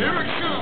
Here it comes.